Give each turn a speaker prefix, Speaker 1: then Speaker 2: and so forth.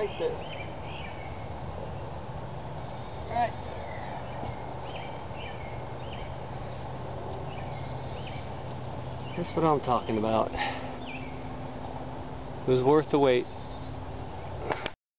Speaker 1: Right there. Right.
Speaker 2: That's what I'm talking about. It was worth the wait.